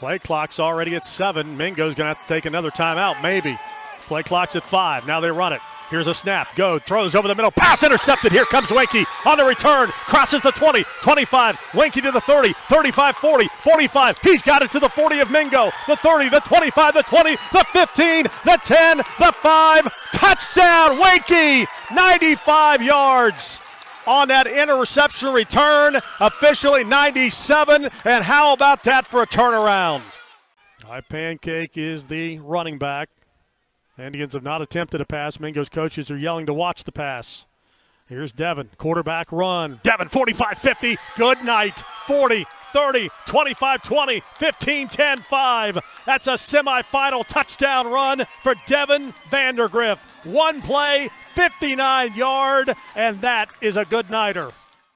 Play clock's already at seven. Mingo's going to have to take another timeout, maybe. Play clock's at five. Now they run it. Here's a snap. Go. Throws over the middle. Pass intercepted. Here comes Winky on the return. Crosses the 20, 25. Winky to the 30, 35, 40, 45. He's got it to the 40 of Mingo. The 30, the 25, the 20, the 15, the 10, the 5. Touchdown, Winky. 95 yards on that interception return. Officially 97. And how about that for a turnaround? High Pancake is the running back. Indians have not attempted a pass. Mingo's coaches are yelling to watch the pass. Here's Devin, quarterback run. Devin, 45 50. Good night. 40, 30, 25 20, 15 10 5. That's a semifinal touchdown run for Devin Vandergriff. One play, 59 yard, and that is a good nighter.